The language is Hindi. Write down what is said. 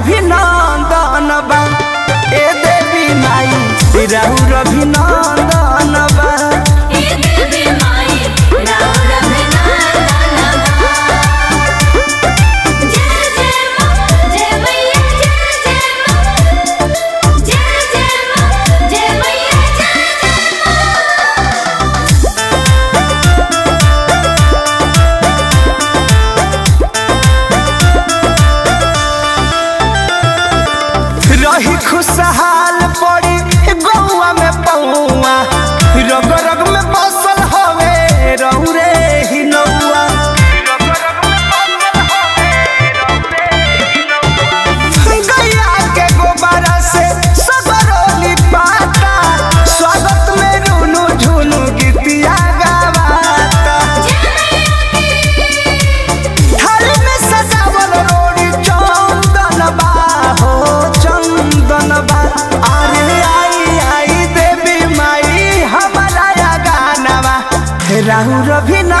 राहुल अभिनंदन राहुल भी ना